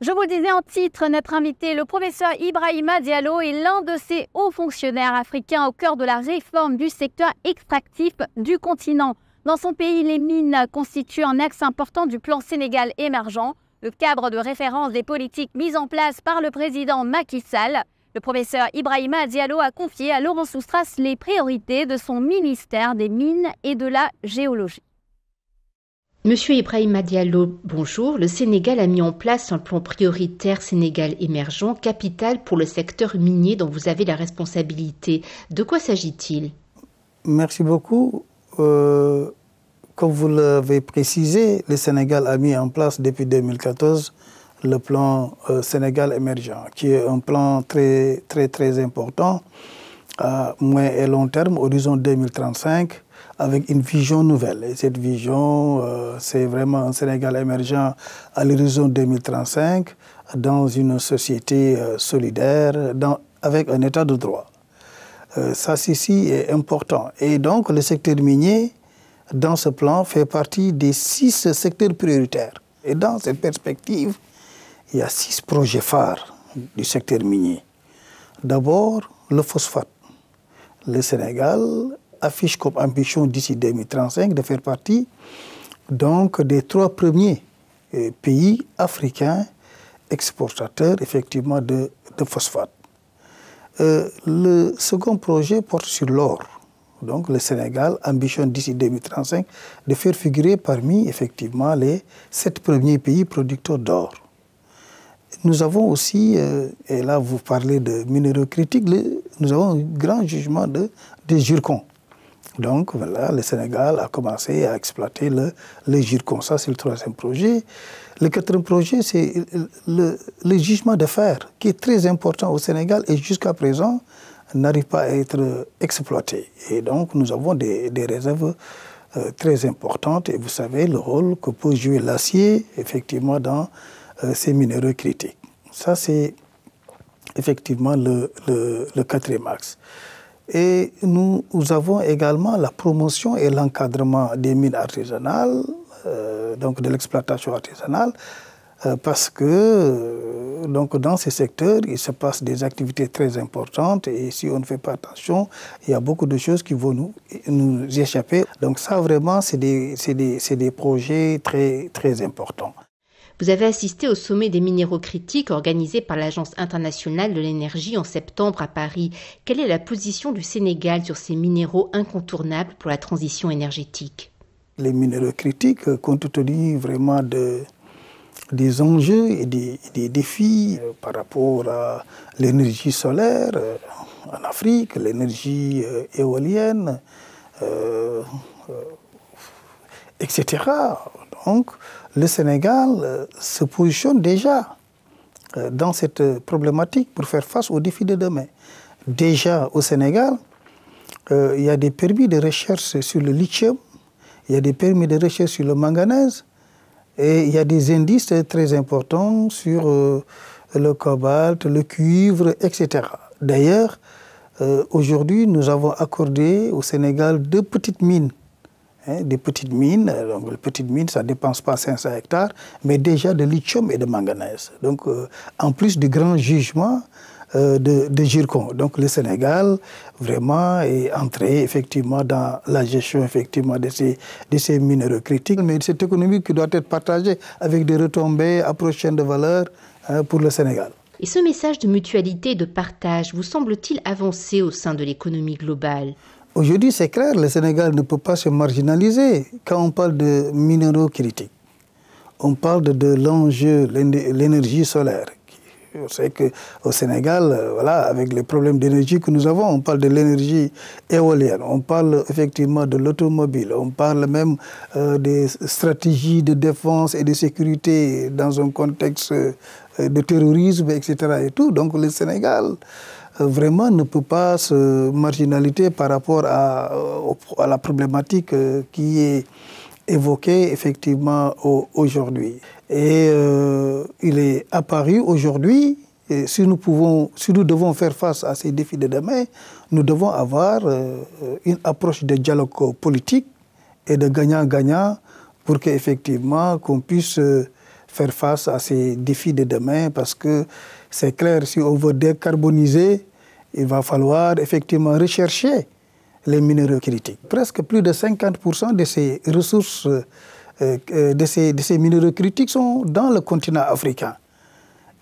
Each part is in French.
Je vous le disais en titre, notre invité, le professeur Ibrahima Diallo, est l'un de ces hauts fonctionnaires africains au cœur de la réforme du secteur extractif du continent. Dans son pays, les mines constituent un axe important du plan Sénégal émergent, le cadre de référence des politiques mises en place par le président Macky Sall. Le professeur Ibrahima Diallo a confié à Laurent Soustras les priorités de son ministère des Mines et de la Géologie. Monsieur Ibrahim Diallo, bonjour. Le Sénégal a mis en place un plan prioritaire Sénégal émergent, capital pour le secteur minier dont vous avez la responsabilité. De quoi s'agit-il? Merci beaucoup. Euh, comme vous l'avez précisé, le Sénégal a mis en place depuis 2014 le plan euh, Sénégal émergent, qui est un plan très très très important à moyen et long terme, horizon 2035 avec une vision nouvelle. Et cette vision, euh, c'est vraiment un Sénégal émergent à l'horizon 2035 dans une société euh, solidaire, avec un état de droit. Euh, ça, ceci est important. Et donc, le secteur minier, dans ce plan, fait partie des six secteurs prioritaires. Et dans cette perspective, il y a six projets phares du secteur minier. D'abord, le phosphate. Le Sénégal affiche comme ambition d'ici 2035 de faire partie donc des trois premiers euh, pays africains exportateurs effectivement de, de phosphate. Euh, le second projet porte sur l'or. Donc le Sénégal ambitionne d'ici 2035 de faire figurer parmi effectivement les sept premiers pays producteurs d'or. Nous avons aussi, euh, et là vous parlez de minéraux critiques, nous avons un grand jugement de, de. Donc voilà, le Sénégal a commencé à exploiter le, le. Ça, c'est le troisième projet. Le quatrième projet, c'est le, le, jugement de fer, qui est très important au Sénégal et jusqu'à présent n'arrive pas à être exploité. Et donc, nous avons des, des réserves euh, très importantes. Et vous savez le rôle que peut jouer l'acier, effectivement, dans euh, ces minéraux critiques. Ça, c'est effectivement le, le quatrième axe. Et nous, nous, avons également la promotion et l'encadrement des mines artisanales, euh, donc de l'exploitation artisanale, euh, parce que euh, donc dans ces secteurs, il se passe des activités très importantes et si on ne fait pas attention, il y a beaucoup de choses qui vont nous, nous échapper. Donc ça, vraiment, c'est des, des, des projets très, très importants. Vous avez assisté au sommet des minéraux critiques organisé par l'Agence internationale de l'énergie en septembre à Paris. Quelle est la position du Sénégal sur ces minéraux incontournables pour la transition énergétique? Les minéraux critiques, compte tenu vraiment de, des enjeux et des, défis euh, par rapport à l'énergie solaire euh, en Afrique, l'énergie euh, éolienne, euh, etc. Donc, le Sénégal euh, se positionne déjà euh, dans cette problématique pour faire face aux défis de demain. Déjà au Sénégal, euh, il y a des permis de recherche sur le lithium, il y a des permis de recherche sur le manganèse et il y a des indices très importants sur le cobalt, le cuivre, etc. D'ailleurs, aujourd'hui, nous avons accordé au Sénégal deux petites mines Hein, des petites mines. Donc, les petites mines, ça ne dépense pas 500 hectares, mais déjà de lithium et de manganèse. Donc, euh, en plus du grand jugement euh, de, de Gircon. Donc, le Sénégal, vraiment, est entré effectivement dans la gestion effectivement de ces, de ces minéraux critiques. Mais cette économie qui doit être partagée avec des retombées à prochaine de valeur hein, pour le Sénégal. Et ce message de mutualité et de partage vous semble-t-il avancer au sein de l'économie globale? Aujourd'hui, c'est clair, le Sénégal ne peut pas se marginaliser quand on parle de minéraux critiques. On parle de, l'enjeu, l'énergie solaire. On sait qu'au Sénégal, voilà, avec les problèmes d'énergie que nous avons, on parle de l'énergie éolienne, on parle effectivement de l'automobile, on parle même euh, des stratégies de défense et de sécurité dans un contexte euh, de terrorisme, etc. Et tout. Donc le Sénégal, vraiment ne peut pas se marginaliser par rapport à, à la problématique qui est évoquée effectivement aujourd'hui. Et euh, il est apparu aujourd'hui, si nous, si nous devons faire face à ces défis de demain, nous devons avoir euh, une approche de dialogue politique et de gagnant-gagnant pour qu'effectivement qu'on puisse faire face à ces défis de demain parce que c'est clair, si on veut décarboniser, il va falloir effectivement rechercher les minéraux critiques. Presque plus de 50% de ces ressources, euh, de, ces, de ces minéraux critiques sont dans le continent africain.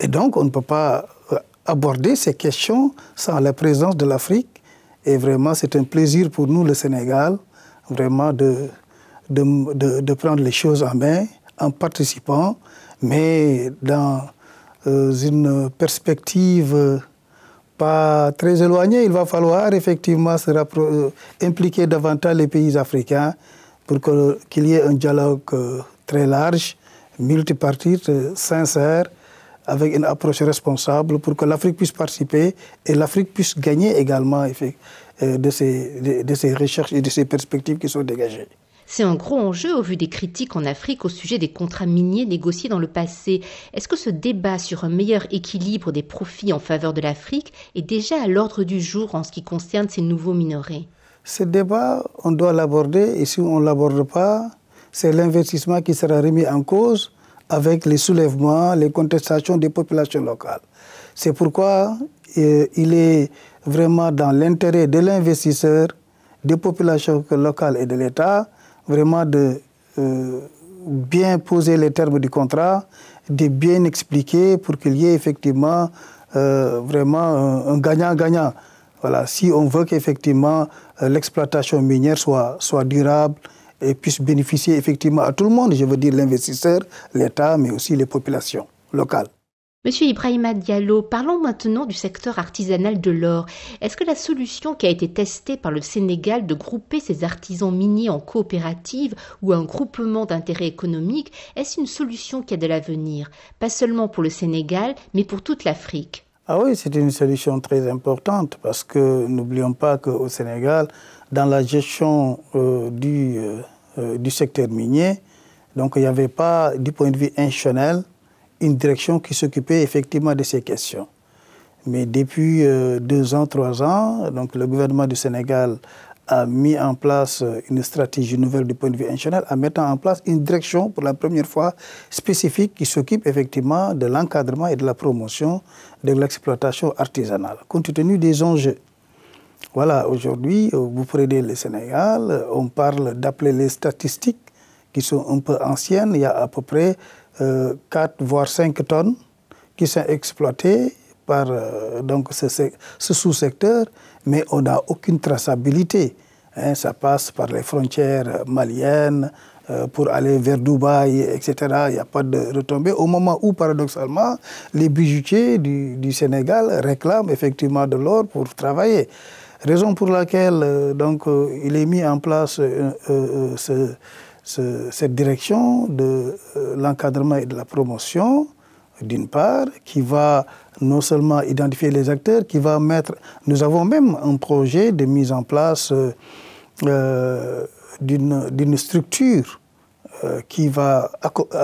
Et donc, on ne peut pas euh, aborder ces questions sans la présence de l'Afrique. Et vraiment, c'est un plaisir pour nous, le Sénégal, vraiment de, prendre les choses en main en participant, mais dans euh, une perspective pas très éloignée. Il va falloir effectivement se impliquer davantage les pays africains pour qu'il y ait un dialogue très large, multipartite, sincère, avec une approche responsable pour que l'Afrique puisse participer et l'Afrique puisse gagner également de ces, de, ces recherches et de ces perspectives qui sont dégagées. C'est un gros enjeu au vu des critiques en Afrique au sujet des contrats miniers négociés dans le passé. Est-ce que ce débat sur un meilleur équilibre des profits en faveur de l'Afrique est déjà à l'ordre du jour en ce qui concerne ces nouveaux minerais? Ce débat, on doit l'aborder et si on ne l'aborde pas, c'est l'investissement qui sera remis en cause avec les soulèvements, les contestations des populations locales. C'est pourquoi euh, il est vraiment dans l'intérêt de l'investisseur, des populations locales et de l'État, vraiment de euh, bien poser les termes du contrat, de bien expliquer pour qu'il y ait effectivement euh, vraiment un gagnant-gagnant. Voilà, si on veut qu'effectivement l'exploitation minière soit, soit durable, et puisse bénéficier effectivement à tout le monde, je veux dire l'investisseur, l'État, mais aussi les populations locales. Monsieur Ibrahima Diallo, parlons maintenant du secteur artisanal de l'or. Est-ce que la solution qui a été testée par le Sénégal de grouper ces artisans miniers en coopérative ou un groupement d'intérêts économiques, est-ce une solution qui a de l'avenir? Pas seulement pour le Sénégal, mais pour toute l'Afrique. Ah oui, c'est une solution très importante parce que n'oublions pas qu'au Sénégal, dans la gestion euh, du, euh, euh, du secteur minier, donc il n'y avait pas, du point de vue institutionnel, une direction qui s'occupait effectivement de ces questions. Mais depuis deux ans, trois ans, donc le gouvernement du Sénégal a mis en place une stratégie nouvelle du point de vue institutionnel en mettant en place une direction pour la première fois spécifique qui s'occupe effectivement de l'encadrement et de la promotion de l'exploitation artisanale, compte tenu des enjeux. Voilà, aujourd'hui, vous prenez le Sénégal, on parle d'appeler les statistiques qui sont un peu anciennes. Il y a à peu près 4 euh, voire 5 tonnes qui sont exploitées par euh, donc ce, ce sous-secteur, mais on n'a aucune traçabilité. Hein. ça passe par les frontières maliennes, euh, pour aller vers Dubaï, etc. Il n'y a pas de retombée. Au moment où, paradoxalement, les bijoutiers du, du Sénégal réclament effectivement de l'or pour travailler. Raison pour laquelle euh, donc, il est mis en place euh, cette direction de l'encadrement et de la promotion, d'une part, qui va non seulement identifier les acteurs, qui va mettre... Nous avons même un projet de mise en place d'une structure qui, va,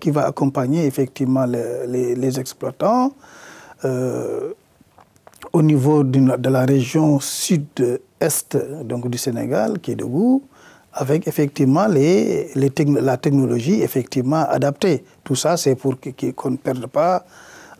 qui va accompagner effectivement les, exploitants au niveau de la région sud-est du Sénégal, qui est debout, avec effectivement les, les la technologie effectivement adaptée. Tout ça, c'est pour qu'on ne perde pas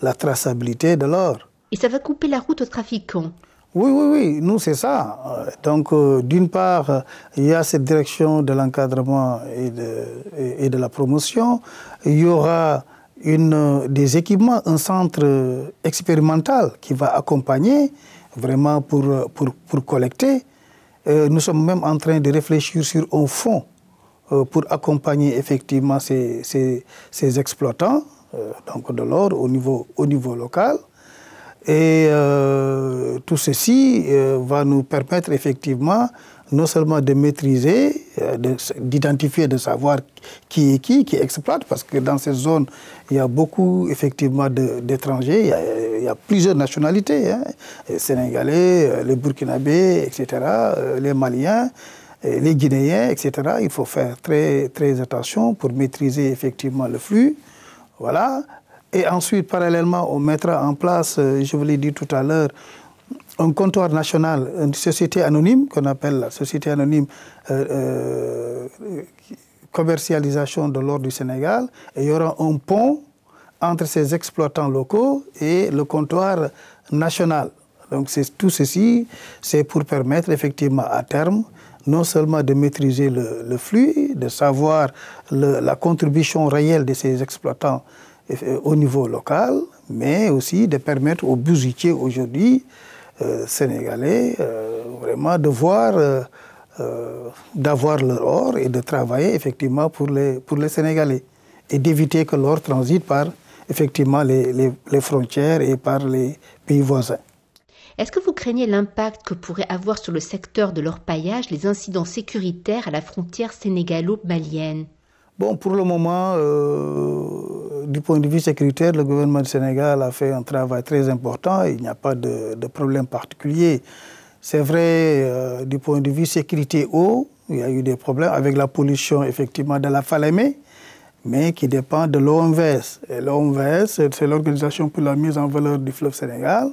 la traçabilité de l'or. Et ça va couper la route aux trafiquants oui, oui, oui, nous c'est ça. Donc euh, d'une part, il y a cette direction de l'encadrement et de, et de la promotion. Il y aura une, des équipements, un centre expérimental qui va accompagner vraiment pour, pour, pour collecter. Euh, nous sommes même en train de réfléchir sur un fonds euh, pour accompagner effectivement ces, exploitants euh, donc de l'or au niveau local. Et tout ceci va nous permettre effectivement non seulement de maîtriser, euh, d'identifier, de, savoir qui est qui, qui exploite, parce que dans ces zones, il y a beaucoup effectivement d'étrangers, il, y a plusieurs nationalités, hein, les Sénégalais, euh, les Burkinabés, etc., euh, les Maliens, les Guinéens, etc. Il faut faire très, très attention pour maîtriser effectivement le flux. Voilà. Et ensuite, parallèlement, on mettra en place, je vous l'ai dit tout à l'heure, un comptoir national, une société anonyme qu'on appelle la société anonyme euh, euh, commercialisation de l'or du Sénégal. Et il y aura un pont entre ces exploitants locaux et le comptoir national. Donc tout ceci, c'est pour permettre effectivement à terme non seulement de maîtriser le, flux, de savoir la contribution réelle de ces exploitants euh, au niveau local, mais aussi de permettre aux bousitiers aujourd'hui euh, sénégalais euh, vraiment de voir, d'avoir leur or et de travailler effectivement pour les, pour les Sénégalais et d'éviter que l'or transite par effectivement les, les frontières et par les pays voisins. Est-ce que vous craignez l'impact que pourraient avoir sur le secteur de l'orpaillage les incidents sécuritaires à la frontière sénégalo-malienne? Bon, pour le moment, euh, du point de vue sécuritaire, le gouvernement du Sénégal a fait un travail très important. Il n'y a pas de, problème particulier. C'est vrai, euh, du point de vue sécurité eau, il y a eu des problèmes avec la pollution, effectivement, de la Falémé, mais qui dépend de l'OMVS. Et l'OMVS, c'est l'Organisation pour la mise en valeur du fleuve Sénégal.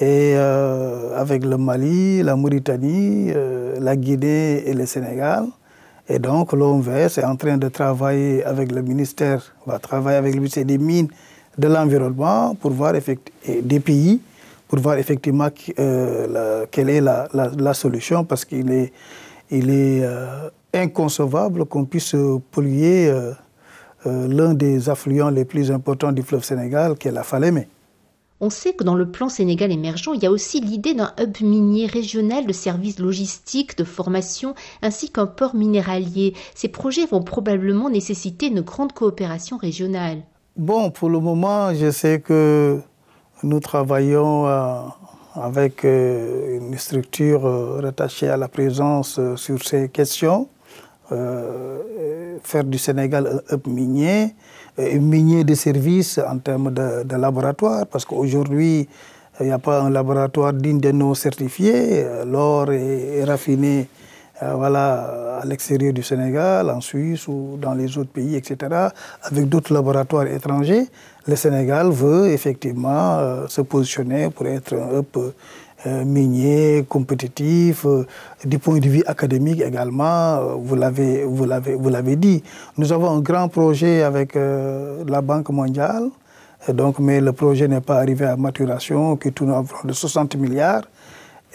Et euh, avec le Mali, la Mauritanie, la Guinée et le Sénégal, et donc l'OMVS est en train de travailler avec le ministère, va travailler avec le ministère des Mines, de l'Environnement, pour voir des pays, pour voir effectivement euh, quelle est la, solution, parce qu'il est, il est euh, inconcevable qu'on puisse polluer euh, l'un des affluents les plus importants du fleuve Sénégal, qui est la Falémé. On sait que dans le plan Sénégal émergent, il y a aussi l'idée d'un hub minier régional de services logistiques, de formation, ainsi qu'un port minéralier. Ces projets vont probablement nécessiter une grande coopération régionale. Bon, pour le moment, je sais que nous travaillons euh, avec euh, une structure euh, rattachée à la présence sur ces questions. faire du Sénégal un hub minier, minier de services en termes de, laboratoire, parce qu'aujourd'hui, il n'y a pas un laboratoire digne de nos certifié. L'or est, raffiné euh, voilà, à l'extérieur du Sénégal, en Suisse ou dans les autres pays, etc., avec d'autres laboratoires étrangers. Le Sénégal veut effectivement euh, se positionner pour être un hub euh, minier, compétitif, euh, du point de vue académique également, euh, vous l'avez, vous, l'avez, dit. Nous avons un grand projet avec la Banque mondiale, donc, mais le projet n'est pas arrivé à maturation, qui tourne environ de 60 milliards.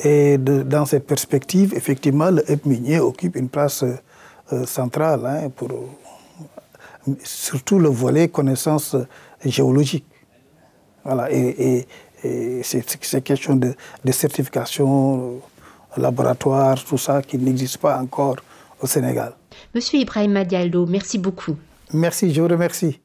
Et dans cette perspective, effectivement, le hub minier occupe une place centrale hein, pour surtout le volet connaissance géologique. Voilà, et, c'est question de, de, certification, euh, laboratoire, tout ça qui n'existe pas encore au Sénégal. Monsieur Ibrahim Diallo, merci beaucoup. Merci, je vous remercie.